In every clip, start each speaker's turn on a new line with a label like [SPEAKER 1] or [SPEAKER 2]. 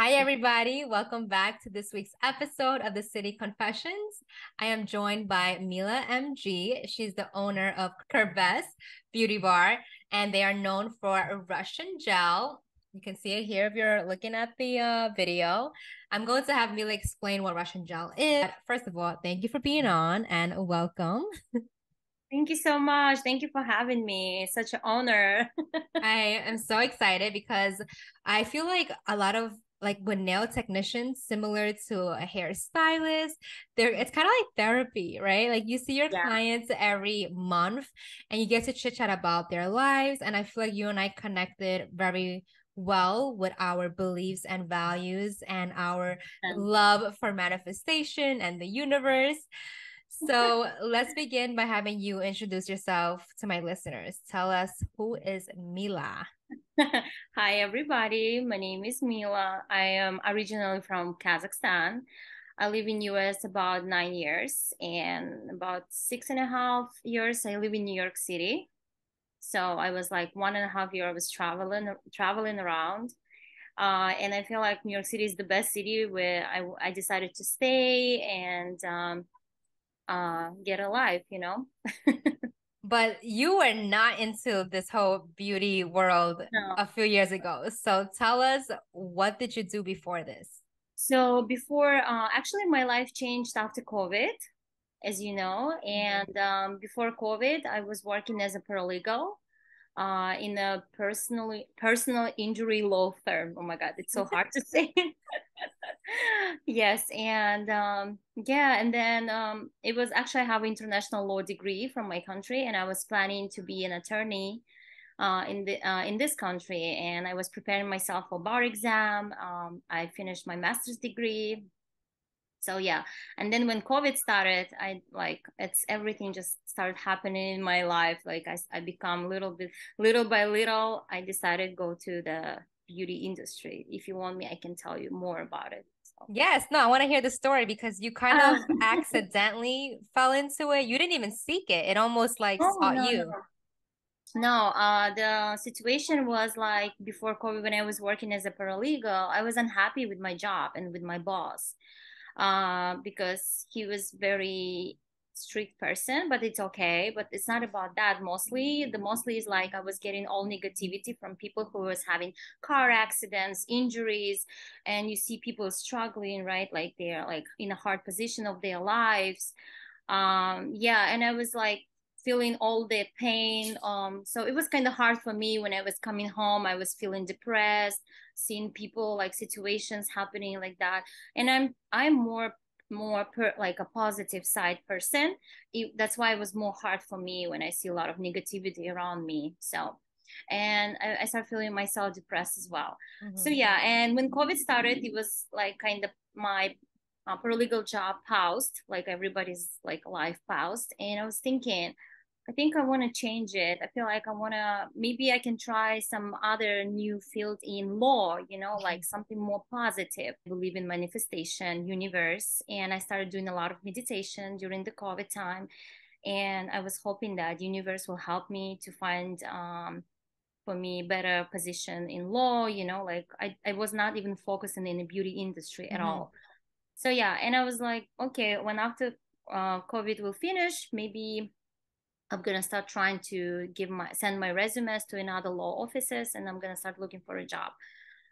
[SPEAKER 1] Hi, everybody. Welcome back to this week's episode of the City Confessions. I am joined by Mila MG. She's the owner of Kerbez Beauty Bar, and they are known for Russian gel. You can see it here if you're looking at the uh, video. I'm going to have Mila explain what Russian gel is. First of all, thank you for being on and welcome.
[SPEAKER 2] Thank you so much. Thank you for having me. It's such an honor.
[SPEAKER 1] I am so excited because I feel like a lot of like with nail technicians similar to a hairstylist there it's kind of like therapy right? Like you see your yeah. clients every month and you get to chit chat about their lives and i feel like you and i connected very well with our beliefs and values and our love for manifestation and the universe. So let's begin by having you introduce yourself to my listeners. Tell us who is mila
[SPEAKER 2] Hi, everybody. My name is Mila. I am originally from Kazakhstan. I live in US about nine years and about six and a half years I live in New York City. So I was like one and a half year I was traveling traveling around. Uh, and I feel like New York City is the best city where I, I decided to stay and um, uh, get a life, you know.
[SPEAKER 1] but you were not into this whole beauty world no. a few years ago. So tell us, what did you do before this?
[SPEAKER 2] So before, uh, actually, my life changed after COVID, as you know. Mm-hmm. And um, before COVID, I was working as a paralegal uh, in a personal personal injury law firm. Oh my God, it's so hard to say. yes, and um, yeah, and then um, it was actually I have an international law degree from my country, and I was planning to be an attorney. Uh, in the uh, in this country, and I was preparing myself for bar exam. Um, I finished my master's degree so yeah. And then when covid started i like it's everything just started happening in my life. Like i, I become little bit little by little i decided go to the beauty industry. If you want me i can tell you more about it
[SPEAKER 1] so. yes. No i want to hear the story because you kind of accidentally fell into it. You didn't even seek it. It almost like oh, sought
[SPEAKER 2] no,
[SPEAKER 1] you.
[SPEAKER 2] no. No, uh, the situation was like before COVID, when I was working as a paralegal, I was unhappy with my job and with my boss uh, because he was very strict person but it's okay. But it's not about that. Mostly the mostly is like i was getting all negativity from people who was having car accidents injuries and you see people struggling right? Like they're like in a hard position of their lives. Um yeah and i was like feeling all the pain um so it was kind of hard for me when i was coming home. I was feeling depressed seeing people like situations happening like that. And i'm i'm more more per, like a positive side person. It, that's why it was more hard for me when i see a lot of negativity around me so. And i, I started feeling myself depressed as well. Mm-hmm. so yeah and when covid started it was like kind of my uh, paralegal job paused like everybody's like life paused. And i was thinking I think I want to change it. I feel like I want to maybe I can try some other new field in law, you know, mm-hmm. like something more positive. I believe in manifestation, universe, and I started doing a lot of meditation during the COVID time. And I was hoping that universe will help me to find um, for me better position in law, you know, like I, I was not even focusing in the beauty industry at mm-hmm. all. So yeah, and I was like, okay, when after uh, COVID will finish, maybe I'm gonna start trying to give my send my resumes to another law offices, and I'm gonna start looking for a job.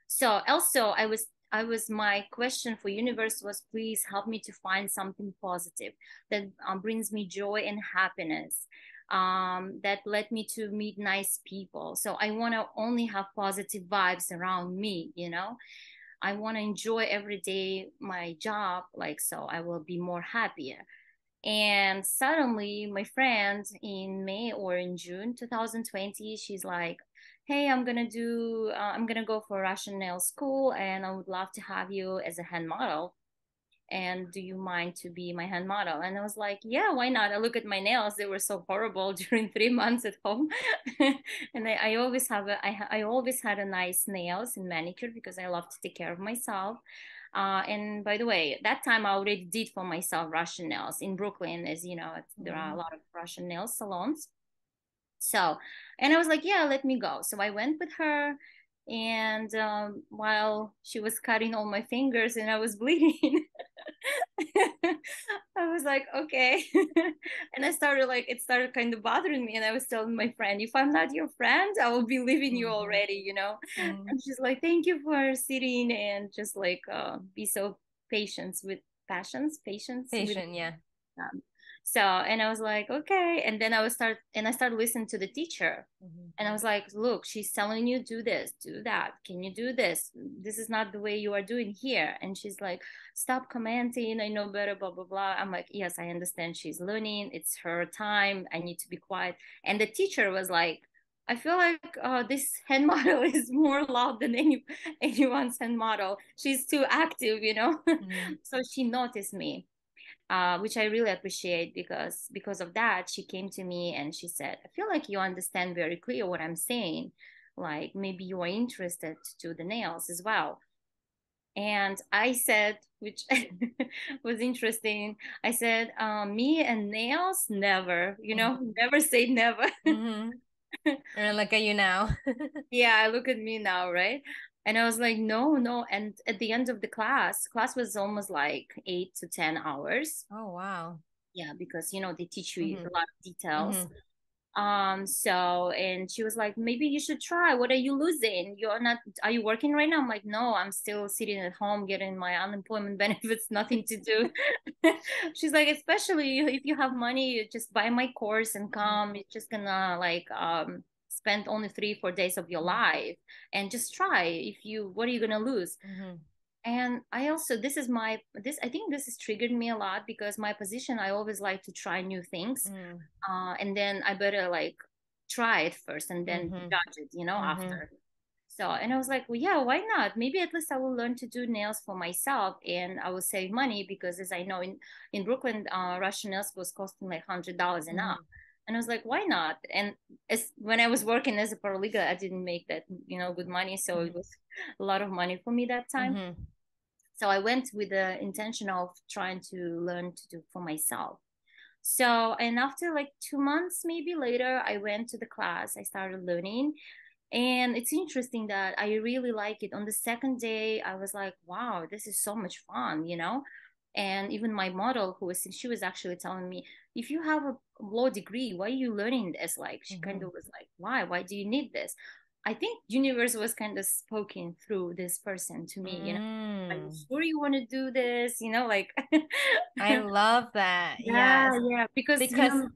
[SPEAKER 2] So also, I was I was my question for universe was please help me to find something positive that um, brings me joy and happiness um, that led me to meet nice people. So I want to only have positive vibes around me, you know. I want to enjoy every day my job, like so I will be more happier. And suddenly, my friend in May or in June 2020, she's like, Hey, I'm gonna do, uh, I'm gonna go for Russian nail school and I would love to have you as a hand model. And do you mind to be my hand model? And I was like, Yeah, why not? I look at my nails, they were so horrible during three months at home. and I, I always have a, I, I always had a nice nails and manicure because I love to take care of myself. Uh, and by the way, that time I already did for myself Russian nails in Brooklyn, as you know, there are a mm-hmm. lot of Russian nail salons. So, and I was like, yeah, let me go. So I went with her and um, while she was cutting all my fingers and I was bleeding, I was like, okay. and I started like, it started kind of bothering me. And I was telling my friend, if I'm not your friend, I will be leaving you mm-hmm. already, you know? Mm-hmm. And she's like, thank you for sitting and just like uh, be so patient with passions, patience.
[SPEAKER 1] Patient, with, yeah.
[SPEAKER 2] Um, so and i was like okay. And then i was start and i started listening to the teacher. Mm-hmm. and i was like look she's telling you do this do that. Can you do this? This is not the way you are doing here. And she's like stop commenting. I know better blah blah blah. I'm like yes i understand she's learning. It's her time. I need to be quiet. And the teacher was like I feel like uh, this hand model is more loud than any anyone's hand model. She's too active, you know. Mm-hmm. so she noticed me, uh, which I really appreciate because because of that she came to me and she said, "I feel like you understand very clear what I'm saying. Like maybe you are interested to do the nails as well." And I said, which was interesting. I said, um, "Me and nails, never. You know, mm-hmm. never say never."
[SPEAKER 1] mm-hmm. And look at you now.
[SPEAKER 2] yeah, I look at me now, right? And i was like no no. And at the end of the class class was almost like eight to ten hours.
[SPEAKER 1] Oh wow.
[SPEAKER 2] Yeah because you know they teach you mm-hmm. a lot of details. Mm-hmm. um so and she was like maybe you should try. What are you losing? You're not are you working right now? I'm like no i'm still sitting at home getting my unemployment benefits nothing to do. She's like especially if you have money you just buy my course and mm-hmm. come. It's just gonna like um spend only three four days of your mm-hmm. life and just try if you what are you going to lose mm-hmm. and i also this is my this i think this has triggered me a lot because my position i always like to try new things mm. uh, and then i better like try it first and then mm-hmm. judge it you know mm-hmm. after so and i was like well yeah why not maybe at least i will learn to do nails for myself and i will save money because as i know in in brooklyn uh russian nails was costing like hundred dollars an hour mm-hmm and I was like, why not? And as when I was working as a paralegal, I didn't make that you know good money, so mm-hmm. it was a lot of money for me that time. Mm-hmm. So I went with the intention of trying to learn to do for myself. So and after like two months, maybe later, I went to the class. I started learning, and it's interesting that I really like it. On the second day, I was like, wow, this is so much fun, you know and even my model who was she was actually telling me if you have a law degree why are you learning this like she mm-hmm. kind of was like why why do you need this i think universe was kind of spoken through this person to me you know mm. you mm. sure you want to do this you know like
[SPEAKER 1] i love that
[SPEAKER 2] yeah yes. yeah because because you know,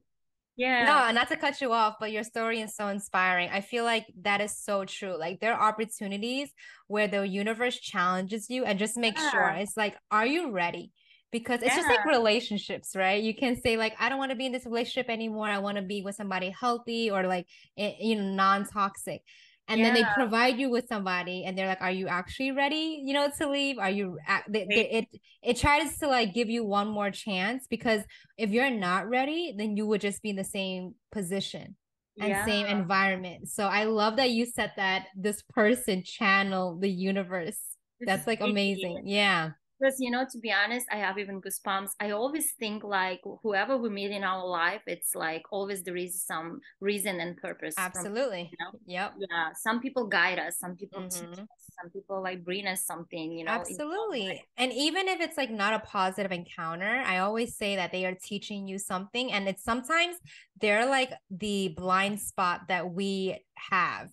[SPEAKER 2] yeah
[SPEAKER 1] no not to cut you off but your story is so inspiring i feel like that is so true like there are opportunities where the universe challenges you and just make yeah. sure it's like are you ready because it's yeah. just like relationships right? You can say like i don't want to be in this relationship anymore. I want to be with somebody healthy or like eh, you know non-toxic. And yeah. then they provide you with somebody and they're like are you actually ready you know to leave? Are you they, they, it it tries to like give you one more chance because if you're not ready then you would just be in the same position and yeah. same environment. So i love that you said that this person channel the universe. That's like amazing. yeah
[SPEAKER 2] because you know to be honest i have even goosebumps i always think like whoever we meet in our life it's like always there is some reason and purpose
[SPEAKER 1] absolutely from, you know?
[SPEAKER 2] yep yeah some people guide us some people mm-hmm. teach us some people like bring us something you know
[SPEAKER 1] absolutely and even if it's like not a positive encounter i always say that they are teaching you something and it's sometimes they're like the blind spot that we have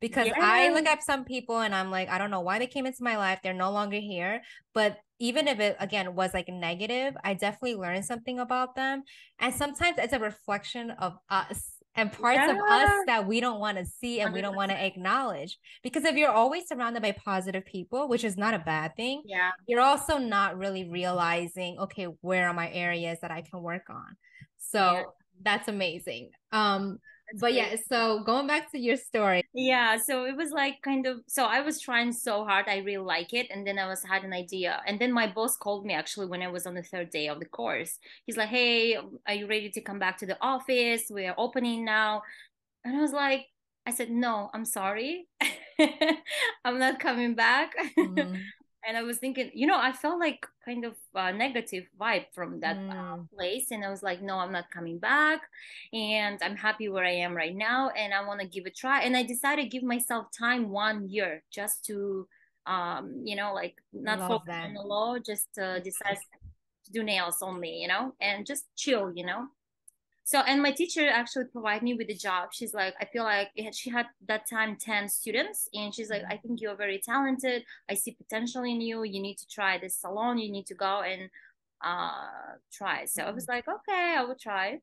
[SPEAKER 1] because yeah. I look at some people and I'm like, I don't know why they came into my life. They're no longer here. But even if it again was like negative, I definitely learned something about them. And sometimes it's a reflection of us and parts yeah. of us that we don't want to see and 100%. we don't want to acknowledge. Because if you're always surrounded by positive people, which is not a bad thing,
[SPEAKER 2] yeah,
[SPEAKER 1] you're also not really realizing, okay, where are my areas that I can work on? So yeah. that's amazing. Um, but yeah so going back to your story.
[SPEAKER 2] Yeah so it was like kind of so i was trying so hard i really like it and then i was had an idea and then my boss called me actually when i was on the third day of the course. He's like hey are you ready to come back to the office? We're opening now. And i was like i said no i'm sorry. I'm not coming back. Mm-hmm. and I was thinking, you know, I felt like kind of a negative vibe from that mm. uh, place, and I was like, no, I'm not coming back, and I'm happy where I am right now, and I want to give a try. And I decided to give myself time one year just to, um, you know, like not Love focus that. on the law, just uh, decide to do nails only, you know, and just chill, you know so and my teacher actually provided me with a job. She's like i feel like she had that time 10 students and she's like i mm-hmm. think you're very talented. I see potential in you. You need to try this salon. You need to go and uh try. So i was mm-hmm. like okay i will try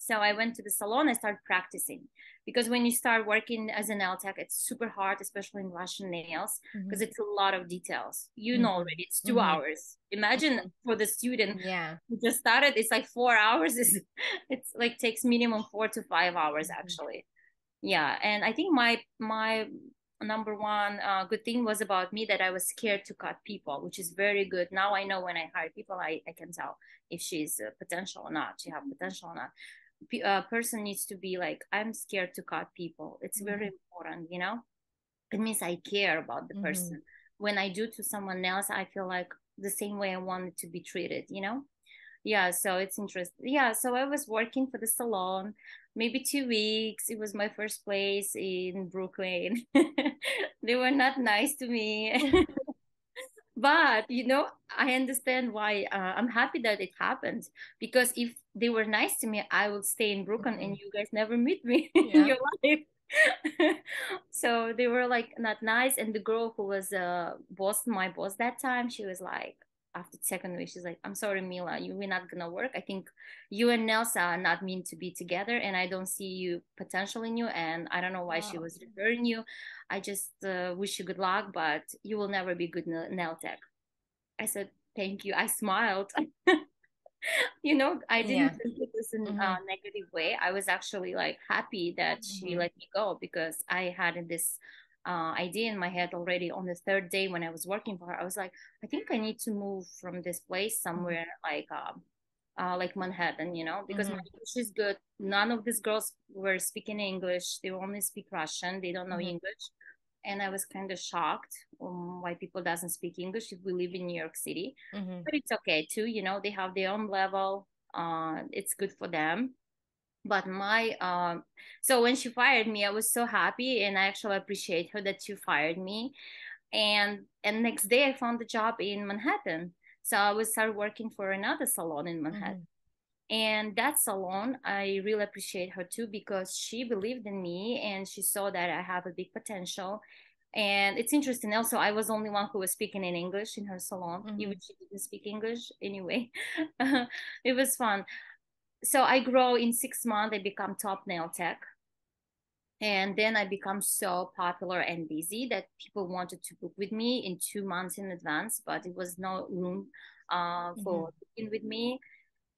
[SPEAKER 2] so I went to the salon, I started practicing. Because when you start working as a nail tech, it's super hard, especially in Russian nails, because mm-hmm. it's a lot of details. You mm-hmm. know already, it's 2 mm-hmm. hours. Imagine for the student
[SPEAKER 1] yeah.
[SPEAKER 2] who just started, it's like four hours. It's, it's like takes minimum four to five hours mm-hmm. actually. Yeah. And I think my my number one uh, good thing was about me that I was scared to cut people, which is very good. Now I know when I hire people, I, I can tell if she's uh, potential or not, she have potential or not a person needs to be like i'm scared to cut people. It's mm-hmm. very important you know? It means i care about the mm-hmm. person. When i do to someone else i feel like the same way i wanted to be treated you know? Yeah so it's interesting yeah so i was working for the salon maybe two weeks. It was my first place in brooklyn. They were not nice to me but you know i understand why uh, i'm happy that it happened because if they were nice to me i would stay in brooklyn mm-hmm. and you guys never meet me yeah. in your life so they were like not nice and the girl who was uh boss my boss that time she was like after the second week she's like i'm sorry mila you we're not gonna work i think you and nelsa are not meant to be together and i don't see you potential in you and i don't know why wow. she was referring you i just uh, wish you good luck but you will never be good nail tech i said thank you i smiled you know i didn't yeah. think it was in mm-hmm. a negative way i was actually like happy that mm-hmm. she let me go because i had this uh, idea in my head already on the third day when I was working for her. I was like, I think I need to move from this place mm-hmm. somewhere like um, uh, like Manhattan, you know, because mm-hmm. my English is good. None of these girls were speaking English; they only speak Russian. They don't know mm-hmm. English, and I was kind of shocked um, why people doesn't speak English if we live in New York City. Mm-hmm. But it's okay too, you know. They have their own level. Uh, it's good for them but my um so when she fired me i was so happy and i actually appreciate her that she fired me and and next day i found a job in manhattan so i was start working for another salon in manhattan mm-hmm. and that salon i really appreciate her too because she believed in me and she saw that i have a big potential and it's interesting also i was the only one who was speaking in english in her salon mm-hmm. even she didn't speak english anyway it was fun so I grow in six months, I become top nail tech. And then I become so popular and busy that people wanted to book with me in two months in advance, but it was no room uh, for mm-hmm. booking with me.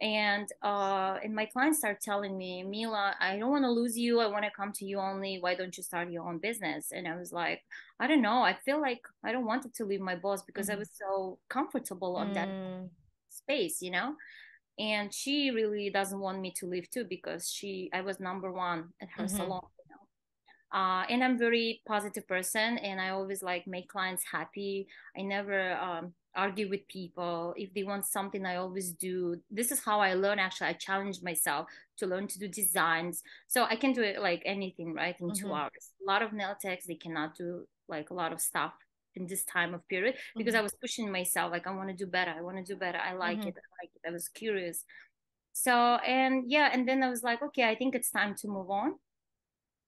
[SPEAKER 2] And uh, and my clients start telling me, Mila, I don't want to lose you. I want to come to you only. Why don't you start your own business? And I was like, I don't know. I feel like I don't want to leave my boss because mm-hmm. I was so comfortable on mm. that space, you know and she really doesn't want me to leave too because she i was number one at her mm-hmm. salon? Uh, and i'm very positive person and i always like make clients happy i never um, argue with people if they want something i always do this is how i learn actually i challenge myself to learn to do designs so i can do it like anything right in mm-hmm. two hours a lot of nail techs they cannot do like a lot of stuff in this time of period because mm-hmm. I was pushing myself like I want to do better. I want to do better. I like mm-hmm. it. I like it. I was curious. So and yeah, and then I was like, okay, I think it's time to move on.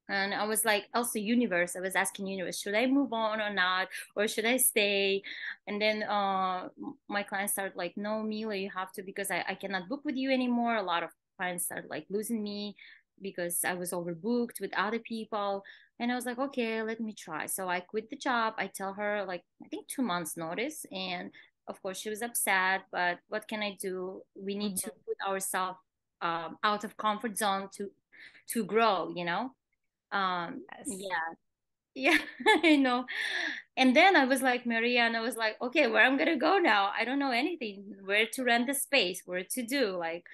[SPEAKER 2] And I was like, also universe. I was asking universe, should I move on or not, or should I stay? And then uh, my clients started like, no, Mila, you have to because I, I cannot book with you anymore. A lot of clients started like losing me because I was overbooked with other people. And I was like, okay, let me try. So I quit the job. I tell her like I think two months notice. And of course she was upset, but what can I do? We need mm-hmm. to put ourselves um, out of comfort zone to to grow, you know? Um yes. yeah. Yeah, I know. And then I was like, Maria, and I was like, okay, where I'm gonna go now? I don't know anything. Where to rent the space? Where to do? Like,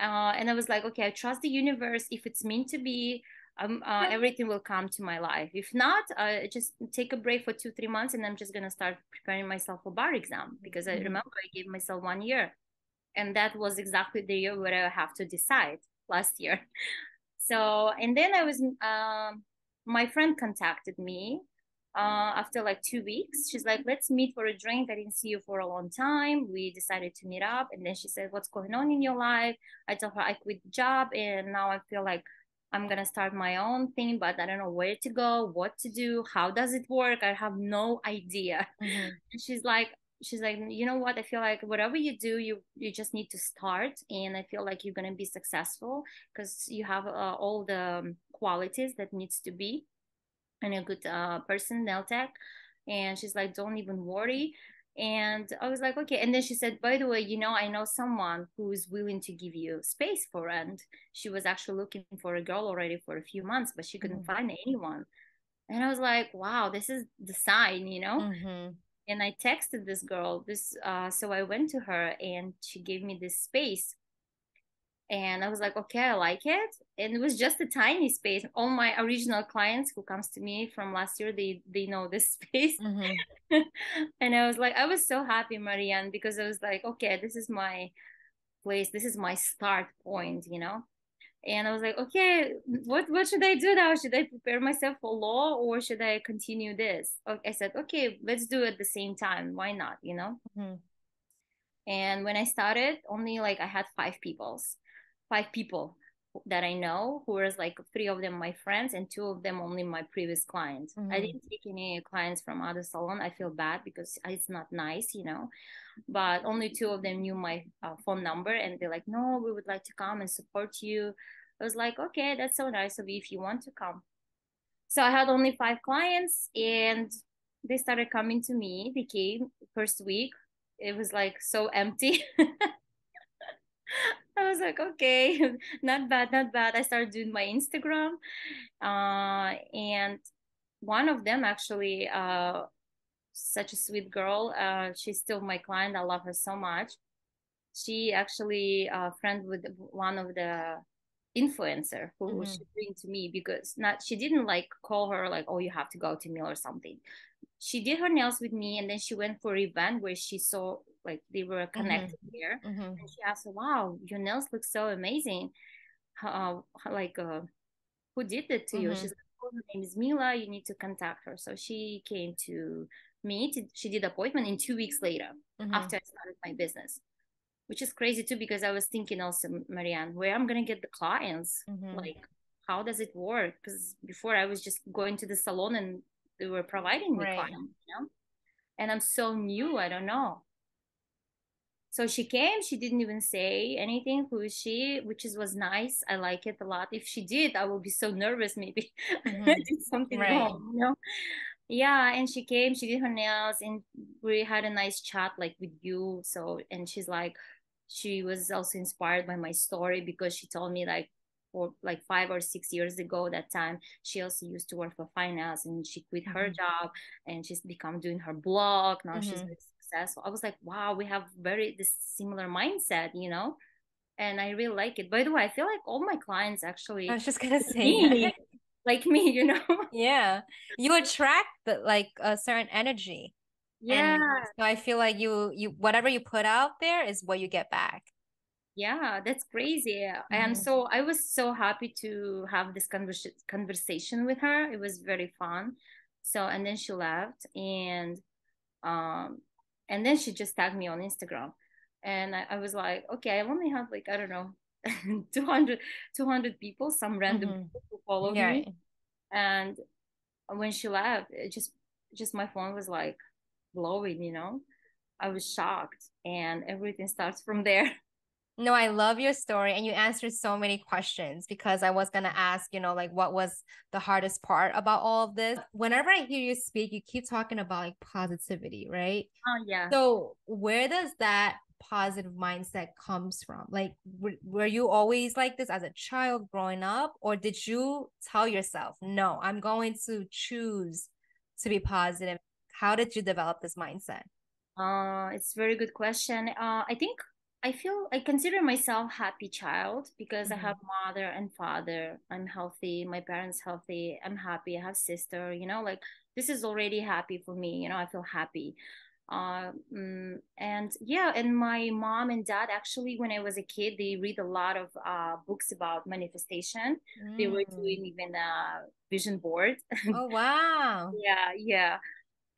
[SPEAKER 2] uh, and I was like, okay, I trust the universe. If it's meant to be, I'm, uh, everything will come to my life. If not, uh, just take a break for two, three months, and I'm just gonna start preparing myself for bar exam because I mm-hmm. remember I gave myself one year, and that was exactly the year where I have to decide last year. So, and then I was, um, my friend contacted me uh, after like two weeks. She's like, let's meet for a drink. I didn't see you for a long time. We decided to meet up. And then she said, what's going on in your life? I told her I quit the job and now I feel like I'm gonna start my own thing, but I don't know where to go, what to do, how does it work? I have no idea. Mm-hmm. And she's like, she's like, you know what? I feel like whatever you do, you you just need to start, and I feel like you're gonna be successful because you have uh, all the qualities that needs to be, and a good uh, person, nail tech. And she's like, don't even worry and I was like, okay. And then she said, by the way, you know, I know someone who is willing to give you space for rent. She was actually looking for a girl already for a few months, but she couldn't mm-hmm. find anyone. And I was like, wow, this is the sign, you know? Mm-hmm. And I texted this girl, this, uh, so I went to her and she gave me this space. And i was like okay i like it. And it was just a tiny space. All my original clients who comes to me from last year they they know this space. Mm-hmm. and i was like i was so happy marianne because i was like okay this is my place. This is my start point you know and i was like okay what what should i do now should i prepare myself for law or should i continue this i said okay let's do it at the same time why not you know mm-hmm. and when i started only like i had five peoples five people that I know, who was like three of them my friends and two of them only my previous clients. Mm-hmm. I didn't take any clients from other salon. I feel bad because it's not nice, you know. But only two of them knew my uh, phone number and they're like, "No, we would like to come and support you." I was like, "Okay, that's so nice of you if you want to come." So I had only five clients and they started coming to me. They came first week. It was like so empty. I was like, okay, not bad, not bad. I started doing my Instagram. Uh, and one of them actually, uh, such a sweet girl. Uh, she's still my client. I love her so much. She actually uh, friend with one of the influencer who mm-hmm. she bring to me because not she didn't like call her like oh you have to go to me or something she did her nails with me and then she went for an event where she saw like they were connected mm-hmm. here mm-hmm. and she asked wow your nails look so amazing uh, like uh, who did it to mm-hmm. you she's like oh, her name is mila you need to contact her so she came to me to, she did appointment in two weeks later mm-hmm. after i started my business which is crazy too because i was thinking also marianne where i'm gonna get the clients mm-hmm. like how does it work because before i was just going to the salon and they were providing me right. clients you know and i'm so new i don't know so she came she didn't even say anything who is she which is was nice i like it a lot if she did i would be so nervous maybe mm-hmm. did something right. wrong you know yeah and she came she did her nails and we had a nice chat like with you so and she's like she was also inspired by my story because she told me like for like five or six years ago that time she also used to work for finance and she quit her mm-hmm. job and she's become doing her blog now mm-hmm. she's successful. I was like, wow, we have very this similar mindset, you know? And I really like it. By the way, I feel like all my clients actually
[SPEAKER 1] I was just gonna say
[SPEAKER 2] like me, you know?
[SPEAKER 1] Yeah. You attract the, like a certain energy.
[SPEAKER 2] Yeah. And
[SPEAKER 1] so I feel like you you whatever you put out there is what you get back.
[SPEAKER 2] Yeah, that's crazy. Mm-hmm. And so I was so happy to have this convers- conversation with her. It was very fun. So and then she left and um and then she just tagged me on instagram and i, I was like okay i only have like i don't know 200 200 people some random mm-hmm. people who follow yeah. me and when she left it just just my phone was like blowing you know i was shocked and everything starts from there
[SPEAKER 1] No, I love your story and you answered so many questions because I was going to ask, you know, like what was the hardest part about all of this? Whenever I hear you speak, you keep talking about like positivity, right?
[SPEAKER 2] Oh, yeah.
[SPEAKER 1] So, where does that positive mindset comes from? Like w- were you always like this as a child growing up or did you tell yourself, "No, I'm going to choose to be positive." How did you develop this mindset?
[SPEAKER 2] Uh, it's a very good question. Uh, I think I feel I consider myself happy child because mm-hmm. I have mother and father. I'm healthy. My parents healthy. I'm happy. I have sister. You know, like this is already happy for me. You know, I feel happy. Um, and yeah, and my mom and dad actually, when I was a kid, they read a lot of uh, books about manifestation. Mm. They were mm. doing even a vision board.
[SPEAKER 1] Oh wow!
[SPEAKER 2] yeah, yeah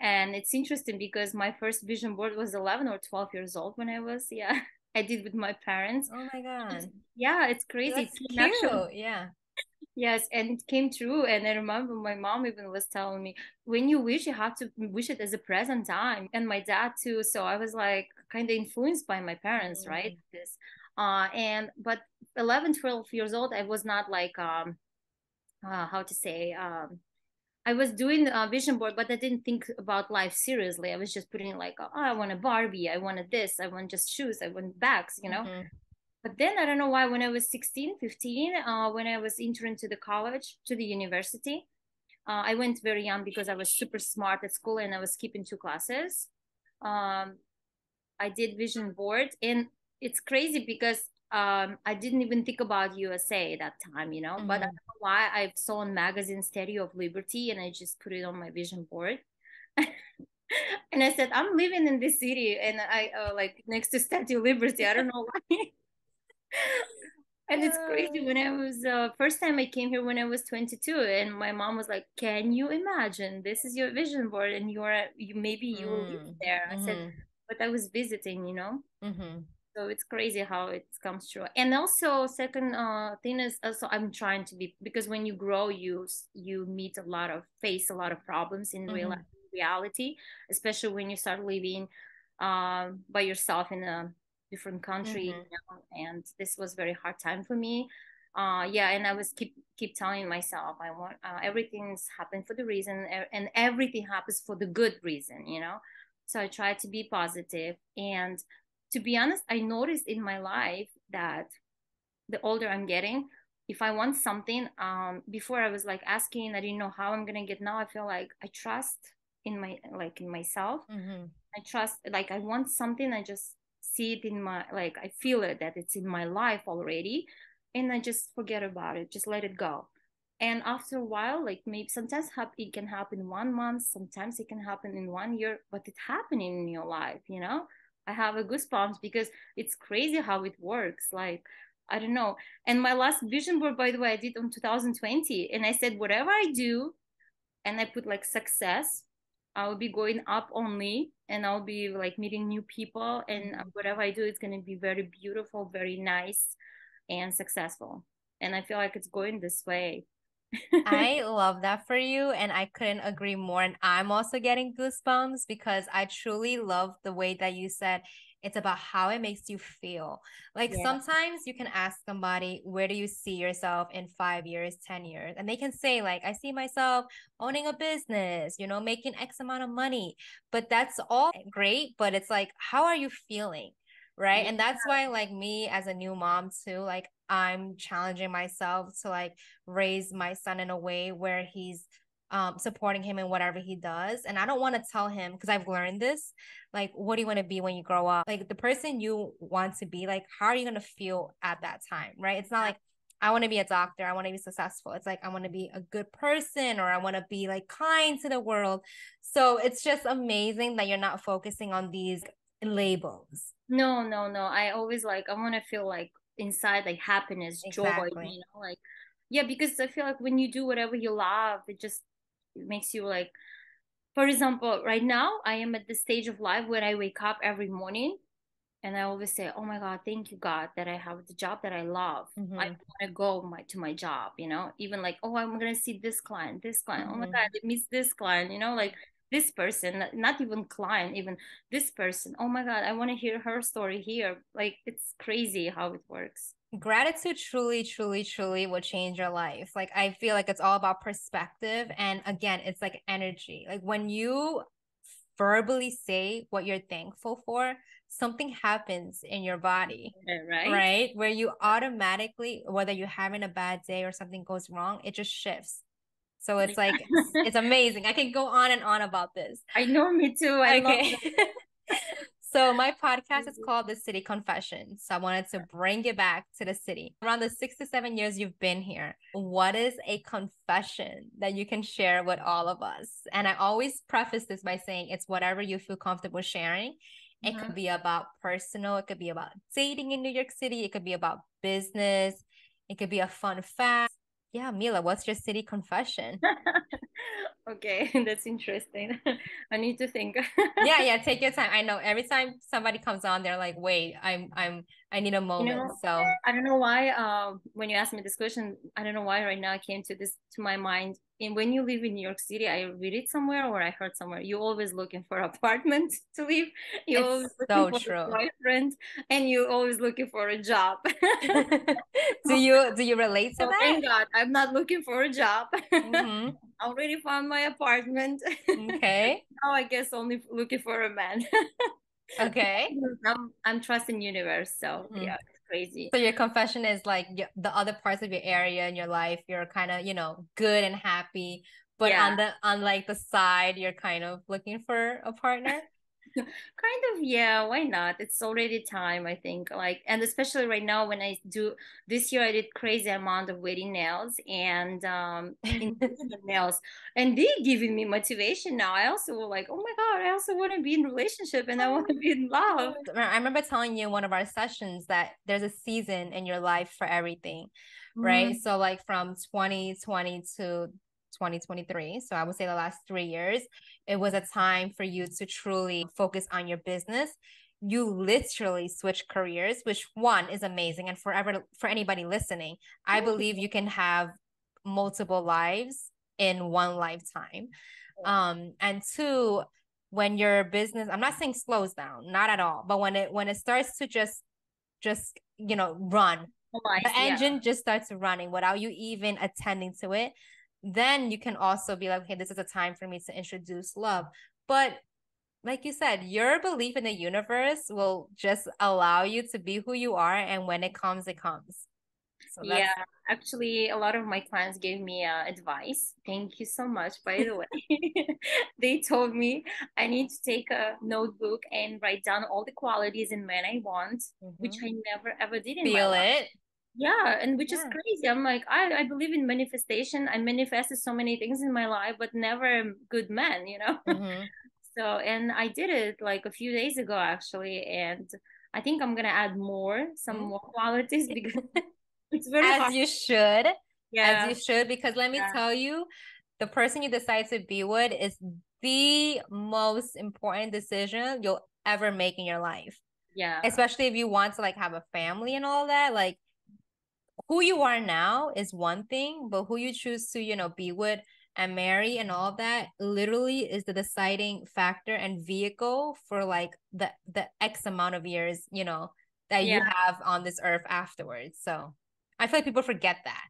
[SPEAKER 2] and it's interesting because my first vision board was 11 or 12 years old when i was yeah I did with my parents.
[SPEAKER 1] Oh my god!
[SPEAKER 2] Yeah, it's crazy.
[SPEAKER 1] That's cute. Actually, yeah.
[SPEAKER 2] Yes, and it came true. And I remember my mom even was telling me, when you wish, you have to wish it as a present time. And my dad too. So I was like kind of influenced by my parents, mm-hmm. right? This, uh, and but 11, 12 years old, I was not like um, uh, how to say um, I was doing a vision board, but I didn't think about life seriously. I was just putting like, oh, I want a Barbie, I wanted this, I want just shoes, I want bags, you know. Mm-hmm. But then I don't know why, when I was 16, 15, uh, when I was entering to the college, to the university, uh, I went very young because I was super smart at school and I was skipping two classes. Um, I did vision board, and it's crazy because um, I didn't even think about USA at that time, you know. Mm-hmm. But I mm-hmm. don't know why I saw in magazine Statue of Liberty and I just put it on my vision board. and I said, I'm living in this city and I uh, like next to Statue of Liberty. I don't know why. and it's crazy when I was uh, first time I came here when I was 22 and my mom was like, "Can you imagine? This is your vision board and you're you maybe you will live mm, there." I mm-hmm. said, "But I was visiting, you know." Mm-hmm so it's crazy how it comes true and also second uh, thing is also i'm trying to be because when you grow you you meet a lot of face a lot of problems in mm-hmm. real reality especially when you start living um, by yourself in a different country mm-hmm. you know? and this was very hard time for me uh, yeah and i was keep keep telling myself i want uh, everything's happened for the reason and everything happens for the good reason you know so i try to be positive and to be honest, I noticed in my life that the older I'm getting, if I want something, um, before I was like asking, I didn't know how I'm gonna get. Now I feel like I trust in my like in myself. Mm-hmm. I trust like I want something. I just see it in my like I feel it that it's in my life already, and I just forget about it. Just let it go. And after a while, like maybe sometimes it can happen one month, sometimes it can happen in one year, but it's happening in your life, you know I have a goosebumps because it's crazy how it works. Like, I don't know. And my last vision board, by the way, I did on 2020. And I said, whatever I do, and I put like success, I'll be going up only and I'll be like meeting new people. And mm-hmm. whatever I do, it's going to be very beautiful, very nice, and successful. And I feel like it's going this way.
[SPEAKER 1] I love that for you. And I couldn't agree more. And I'm also getting goosebumps because I truly love the way that you said it's about how it makes you feel. Like yeah. sometimes you can ask somebody, where do you see yourself in five years, 10 years? And they can say, like, I see myself owning a business, you know, making X amount of money. But that's all great. But it's like, how are you feeling? Right. Yeah. And that's why, like, me as a new mom, too, like, I'm challenging myself to like raise my son in a way where he's um, supporting him in whatever he does. And I don't want to tell him because I've learned this, like, what do you want to be when you grow up? Like, the person you want to be, like, how are you going to feel at that time? Right. It's not like, I want to be a doctor. I want to be successful. It's like, I want to be a good person or I want to be like kind to the world. So it's just amazing that you're not focusing on these labels.
[SPEAKER 2] No, no, no. I always like, I want to feel like inside like happiness exactly. joy you know like yeah because i feel like when you do whatever you love it just it makes you like for example right now i am at the stage of life where i wake up every morning and i always say oh my god thank you god that i have the job that i love mm-hmm. i want to go my, to my job you know even like oh i'm gonna see this client this client mm-hmm. oh my mm-hmm. god i miss this client you know like this person not even client even this person oh my god i want to hear her story here like it's crazy how it works
[SPEAKER 1] gratitude truly truly truly will change your life like i feel like it's all about perspective and again it's like energy like when you verbally say what you're thankful for something happens in your body right right where you automatically whether you're having a bad day or something goes wrong it just shifts so it's like it's, it's, amazing. I can go on and on about this.
[SPEAKER 2] I know, me too. I okay.
[SPEAKER 1] so my podcast is called The City Confession. So I wanted to bring it back to the city. Around the six to seven years you've been here, what is a confession that you can share with all of us? And I always preface this by saying it's whatever you feel comfortable sharing. It mm-hmm. could be about personal, it could be about dating in New York City, it could be about business, it could be a fun fact. Yeah, Mila, what's your city confession?
[SPEAKER 2] okay, that's interesting. I need to think.
[SPEAKER 1] yeah, yeah, take your time. I know every time somebody comes on, they're like, "Wait, I'm, I'm, I need a moment." You know, so
[SPEAKER 2] I don't know why. Uh, when you asked me this question, I don't know why right now it came to this to my mind and when you live in New York City, I read it somewhere or I heard somewhere, you're always looking for apartment to live. You're
[SPEAKER 1] it's
[SPEAKER 2] always
[SPEAKER 1] looking
[SPEAKER 2] so
[SPEAKER 1] for true.
[SPEAKER 2] a boyfriend and you're always looking for a job.
[SPEAKER 1] do you do you relate to
[SPEAKER 2] so
[SPEAKER 1] that?
[SPEAKER 2] Thank God, I'm not looking for a job. Mm-hmm. I already found my apartment.
[SPEAKER 1] Okay.
[SPEAKER 2] now I guess only looking for a man.
[SPEAKER 1] Okay.
[SPEAKER 2] I'm I'm trusting universe, so mm-hmm. yeah it's crazy.
[SPEAKER 1] So your confession is like the other parts of your area in your life, you're kind of, you know, good and happy, but yeah. on the on like the side, you're kind of looking for a partner.
[SPEAKER 2] kind of yeah why not? It's already time i think like and especially right now when i do this year i did crazy amount of wedding nails and um nails and they giving me motivation now. I also like oh my god i also want to be in relationship and i want to be in love.
[SPEAKER 1] I remember telling you in one of our sessions that there's a season in your life for everything right? Mm-hmm. so like from 2020 to 2023. So I would say the last three years, it was a time for you to truly focus on your business. You literally switch careers, which one is amazing. And forever for anybody listening, I believe you can have multiple lives in one lifetime. Um, and two, when your business, I'm not saying slows down, not at all, but when it when it starts to just just you know run the engine yeah. just starts running without you even attending to it then you can also be like, okay, this is a time for me to introduce love. But like you said, your belief in the universe will just allow you to be who you are. And when it comes, it comes.
[SPEAKER 2] So yeah, actually, a lot of my clients gave me uh, advice. Thank you so much, by the way. they told me I need to take a notebook and write down all the qualities in men I want, mm-hmm. which I never ever did in
[SPEAKER 1] Feel it
[SPEAKER 2] yeah and which yeah. is crazy i'm like I, I believe in manifestation i manifested so many things in my life but never good men you know mm-hmm. so and i did it like a few days ago actually and i think i'm gonna add more some mm-hmm. more qualities because it's very
[SPEAKER 1] as
[SPEAKER 2] hard.
[SPEAKER 1] you should yeah as you should because let me yeah. tell you the person you decide to be with is the most important decision you'll ever make in your life
[SPEAKER 2] yeah
[SPEAKER 1] especially if you want to like have a family and all that like who you are now is one thing, but who you choose to, you know, be with and marry and all that literally is the deciding factor and vehicle for like the the X amount of years, you know, that yeah. you have on this earth afterwards. So I feel like people forget that.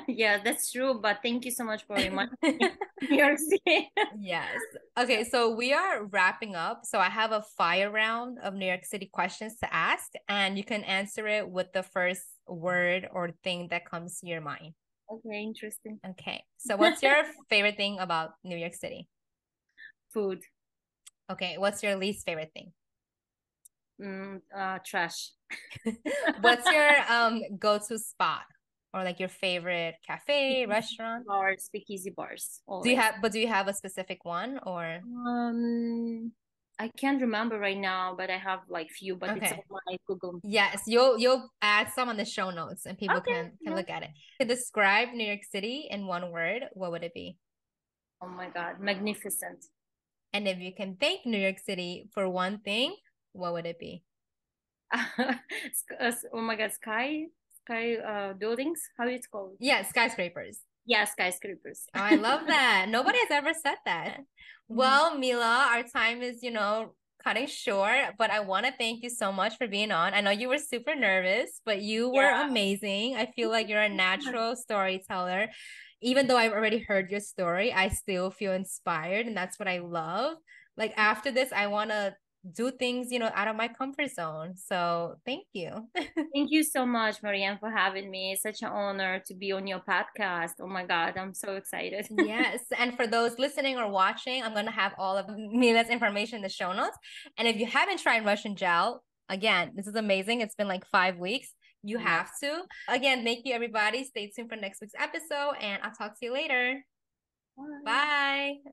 [SPEAKER 2] yeah, that's true. But thank you so much for reminding me.
[SPEAKER 1] yes. Okay, so we are wrapping up. So I have a fire round of New York City questions to ask, and you can answer it with the first word or thing that comes to your mind.
[SPEAKER 2] Okay, interesting.
[SPEAKER 1] Okay. So what's your favorite thing about New York City?
[SPEAKER 2] Food.
[SPEAKER 1] Okay. What's your least favorite thing?
[SPEAKER 2] Mm, uh, trash.
[SPEAKER 1] what's your um go-to spot or like your favorite cafe, restaurant?
[SPEAKER 2] Bars, speakeasy bars.
[SPEAKER 1] Always. Do you have but do you have a specific one or
[SPEAKER 2] um I can't remember right now, but I have like few, but okay. it's on my Google.
[SPEAKER 1] Yes, you'll you'll add some on the show notes and people okay. can can look at it. To describe New York City in one word, what would it be?
[SPEAKER 2] Oh my god, magnificent.
[SPEAKER 1] And if you can thank New York City for one thing, what would it be?
[SPEAKER 2] oh my god, sky sky uh buildings, how it's called?
[SPEAKER 1] Yeah, skyscrapers.
[SPEAKER 2] Yeah, skyscrapers.
[SPEAKER 1] oh, I love that. Nobody has ever said that. Mm-hmm. Well, Mila, our time is, you know, cutting short, but I want to thank you so much for being on. I know you were super nervous, but you were amazing. I feel like you're a natural storyteller. Even though I've already heard your story, I still feel inspired, and that's what I love. Like after this, I want to do things, you know, out of my comfort zone. So thank you.
[SPEAKER 2] thank you so much, Marianne, for having me. It's such an honor to be on your podcast. Oh my God, I'm so excited.
[SPEAKER 1] yes. And for those listening or watching, I'm going to have all of Mila's information in the show notes. And if you haven't tried Russian gel, again, this is amazing. It's been like five weeks. You have to. Again, thank you, everybody. Stay tuned for next week's episode, and I'll talk to you later. Bye. Bye.